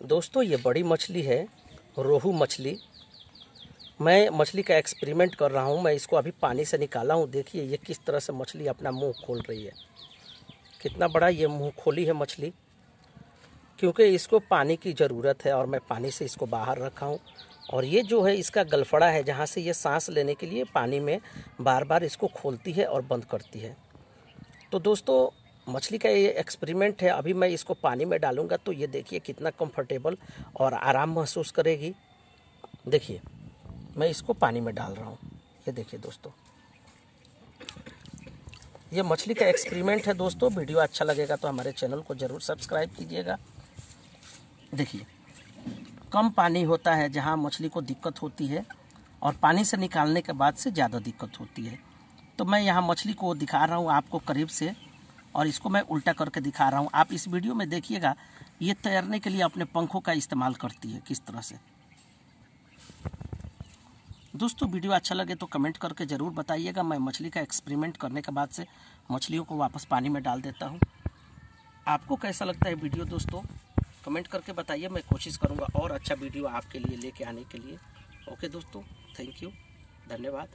दोस्तों, ये बड़ी मछली है, रोहू मछली। मैं मछली का एक्सपेरिमेंट कर रहा हूँ, मैं इसको अभी पानी से निकाला हूँ। देखिए, ये किस तरह से मछली अपना मुँह खोल रही है। कितना बड़ा ये मुँह खोली है मछली। क्योंकि इसको पानी की ज़रूरत है और मैं पानी से इसको बाहर रखा हूँ। और ये जो है, इसका गलफड़ा है, जहाँ से ये सांस लेने के लिए पानी में बार बार इसको खोलती है और बंद करती है। तो दोस्तों मछली का ये एक्सपेरिमेंट है, अभी मैं इसको पानी में डालूँगा तो ये देखिए कितना कंफर्टेबल और आराम महसूस करेगी। देखिए, मैं इसको पानी में डाल रहा हूँ। ये देखिए दोस्तों। ये मछली का एक्सपेरिमेंट है दोस्तों। वीडियो अच्छा लगेगा तो हमारे चैनल को ज़रूर सब्सक्राइब कीजिएगा। देखिए, कम पानी होता है जहाँ मछली को दिक्कत होती है और पानी से निकालने के बाद से ज़्यादा दिक्कत होती है। तो मैं यहाँ मछली को दिखा रहा हूँ आपको करीब से। और इसको मैं उल्टा करके दिखा रहा हूँ। आप इस वीडियो में देखिएगा, ये तैरने के लिए अपने पंखों का इस्तेमाल करती है, किस तरह से। दोस्तों, वीडियो अच्छा लगे तो कमेंट करके ज़रूर बताइएगा। मैं मछली का एक्सपेरिमेंट करने के बाद से मछलियों को वापस पानी में डाल देता हूँ। आपको कैसा लगता है वीडियो, दोस्तों? कमेंट करके बताइए, मैं कोशिश करूँगा और अच्छा वीडियो आपके लिए लेके आने के लिए। ओके, दोस्तों, थैंक यू, धन्यवाद।